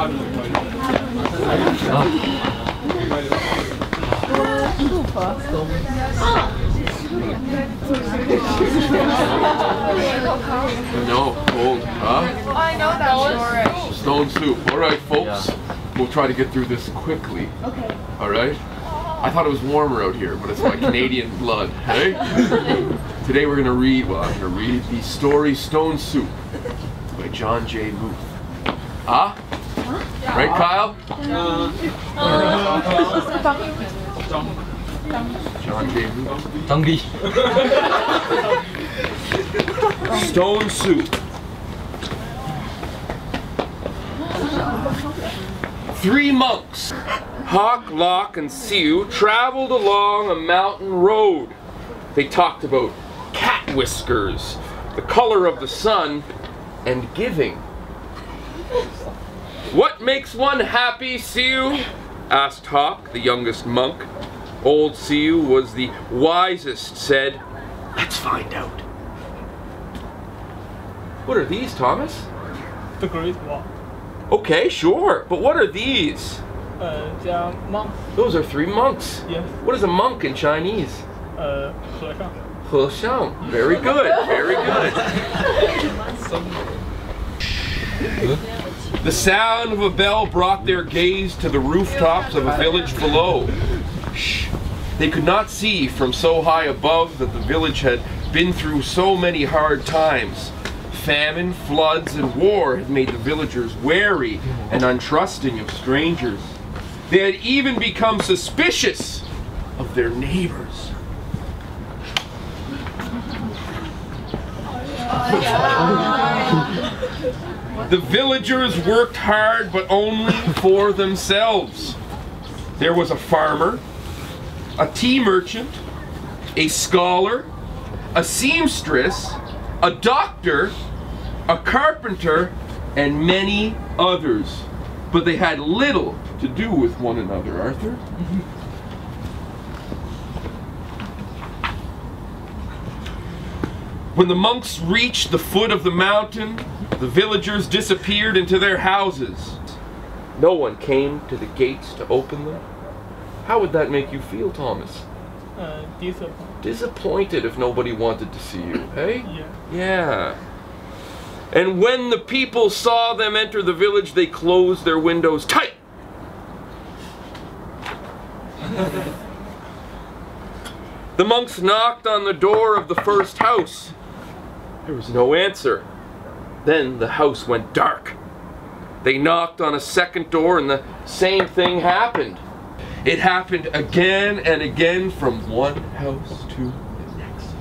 No, cold, huh? I know that story. Stone soup. All right, folks. We'll try to get through this quickly. Okay. All right. I thought it was warmer out here, but it's my Canadian blood. Hey. Today we're gonna read. Well, I'm gonna read the story Stone Soup by Jon J. Muth. Huh? Right, Kyle? Jon J. Muth. Tangi. Stone Soup. Three monks, Hok, Lok, and Siew, traveled along a mountain road. They talked about cat whiskers, the color of the sun, and giving. What makes one happy, Siew? asked Hok, the youngest monk. Old Siew was the wisest, said, Let's find out. What are these, Thomas? The Great Wall. Okay, sure, but what are these? Uh, they are monks. Those are three monks. Yes. What is a monk in Chinese? Uh, Very good, very good. The sound of a bell brought their gaze to the rooftops of a village below. Shh. They could not see from so high above that the village had been through so many hard times. Famine, floods, and war had made the villagers wary and untrusting of strangers. They had even become suspicious of their neighbors. The villagers worked hard, but only for themselves. There was a farmer, a tea merchant, a scholar, a seamstress, a doctor, a carpenter, and many others. But they had little to do with one another, Arthur. When the monks reached the foot of the mountain, the villagers disappeared into their houses. No one came to the gates to open them. How would that make you feel, Thomas? Uh, 呃，disappoint。Disappointed if nobody wanted to see you, hey? Yeah. Yeah. And when the people saw them enter the village, they closed their windows tight. the monks knocked on the door of the first house. There was no answer. Then the house went dark. They knocked on a second door, and the same thing happened. It happened again and again from one house to the next.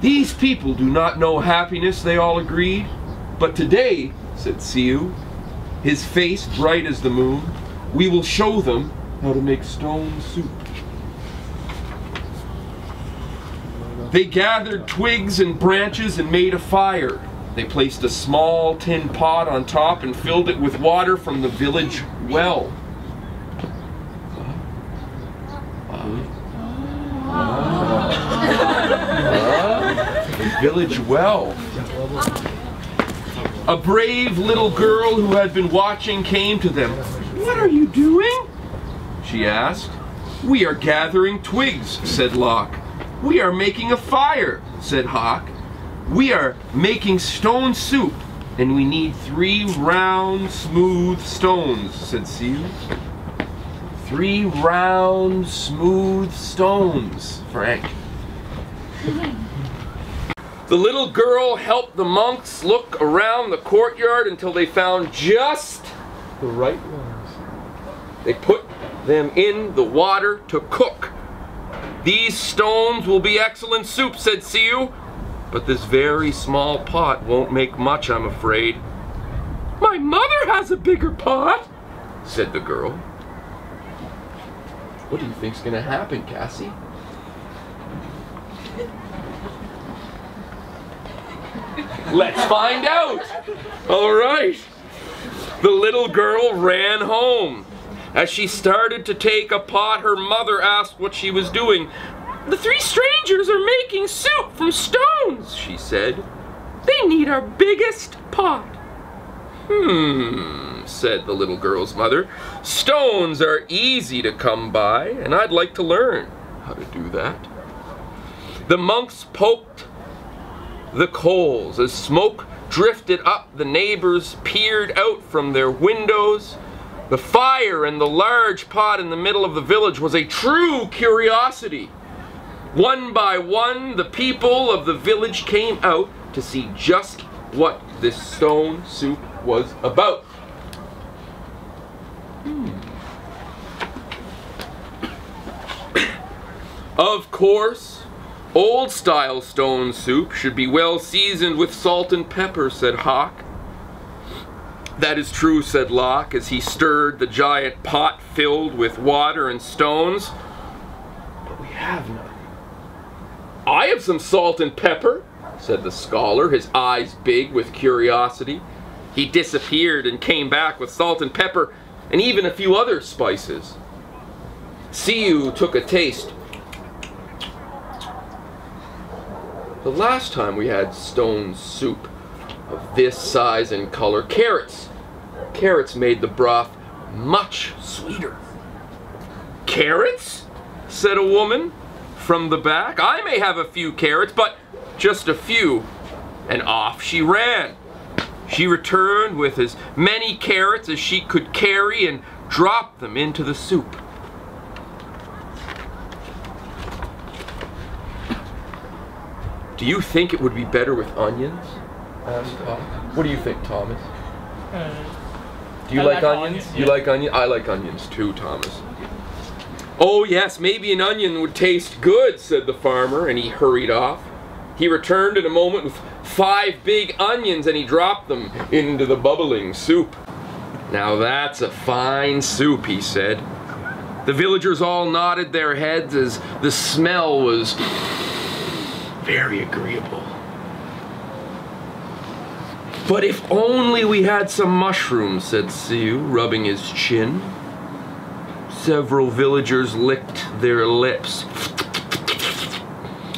These people do not know happiness, they all agreed. But today, said Siew, his face bright as the moon, we will show them how to make stone soup. They gathered twigs and branches and made a fire. They placed a small tin pot on top and filled it with water from the village well. The village well. A brave little girl who had been watching came to them. What are you doing? She asked. We are gathering twigs, said Lok. We are making a fire, said Hok. We are making stone soup, and we need three round, smooth stones, said Siew. Three round, smooth stones, Frank. The little girl helped the monks look around the courtyard until they found just the right ones. They put them in the water to cook. These stones will be excellent soup, said Siew. But this very small pot won't make much, I'm afraid. My mother has a bigger pot, said the girl. What do you think's gonna happen, Cassie? Let's find out. All right. The little girl ran home. As she started to take a pot, her mother asked what she was doing. The three strangers are making soup from stones, she said. They need our biggest pot. Hmm, said the little girl's mother. Stones are easy to come by, and I'd like to learn how to do that. The monks poked the coals as smoke drifted up. The neighbors peered out from their windows. The fire and the large pot in the middle of the village was a true curiosity. One by one, the people of the village came out to see just what this stone soup was about. Hmm. Of course, old style stone soup should be well seasoned with salt and pepper, said Hok. That is true, said Lok, as he stirred the giant pot filled with water and stones. But we have none. I have some salt and pepper, said the scholar, his eyes big with curiosity. He disappeared and came back with salt and pepper and even a few other spices. Siew took a taste. The last time we had stone soup of this size and color, carrots. Carrots made the broth much sweeter. Carrots? said a woman from the back. I may have a few carrots, but just a few. And off she ran. She returned with as many carrots as she could carry and dropped them into the soup. Do you think it would be better with onions? Asked What do you think, Thomas? Uh, Do you like, like onions? onion, You yeah. like onions? I like onions too, Thomas. Oh yes, maybe an onion would taste good, said the farmer, and he hurried off. He returned in a moment with five big onions and he dropped them into the bubbling soup. Now that's a fine soup, he said. The villagers all nodded their heads as the smell was very agreeable. But if only we had some mushrooms, said Siew, rubbing his chin. Several villagers licked their lips.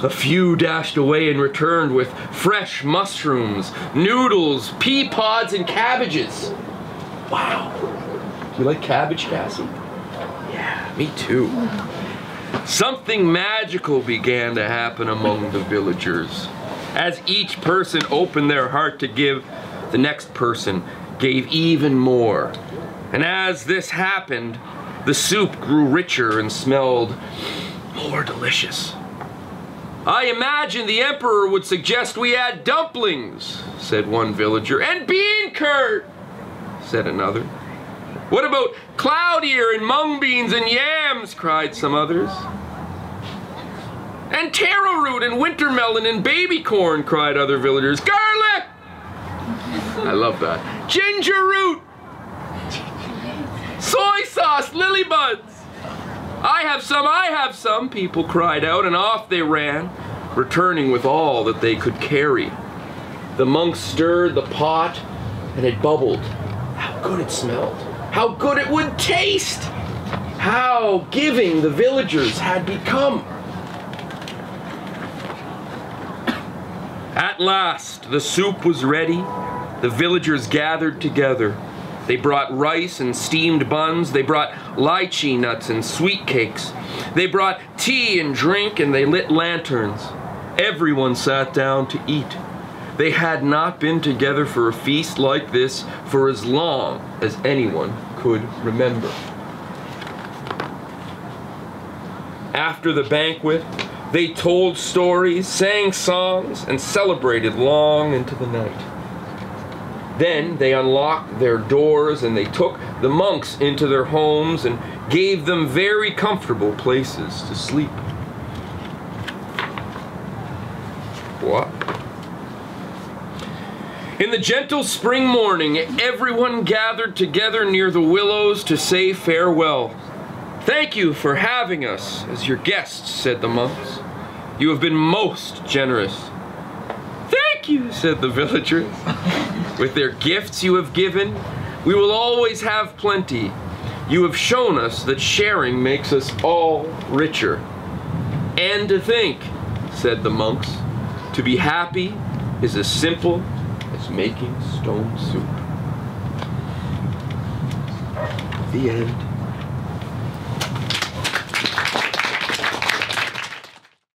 A few dashed away and returned with fresh mushrooms, noodles, pea pods, and cabbages. Wow. You like cabbage, Cassie? Yeah, me too. Something magical began to happen among the villagers. As each person opened their heart to give, the next person gave even more. And as this happened, the soup grew richer and smelled more delicious. I imagine the Emperor would suggest we add dumplings, said one villager. And bean curd, said another. What about cloud ear and mung beans and yams, cried some others. And taro root and winter melon and baby corn, cried other villagers. Garlic! I love that. Ginger root! Soy sauce, lily buds! I have some, I have some, people cried out, and off they ran, returning with all that they could carry. The monks stirred the pot, and it bubbled. How good it smelled! How good it would taste! How giving the villagers had become! At last, the soup was ready. The villagers gathered together. They brought rice and steamed buns. They brought lychee nuts and sweet cakes. They brought tea and drink, and they lit lanterns. Everyone sat down to eat. They had not been together for a feast like this for as long as anyone could remember. After the banquet, they told stories, sang songs, and celebrated long into the night. Then they unlocked their doors and they took the monks into their homes and gave them very comfortable places to sleep. What? In the gentle spring morning, everyone gathered together near the willows to say farewell. Thank you for having us as your guests, said the monks. You have been most generous. Thank you, said the villagers. With their gifts you have given, we will always have plenty. You have shown us that sharing makes us all richer. And to think, said the monks, to be happy is as simple as making stone soup. The end.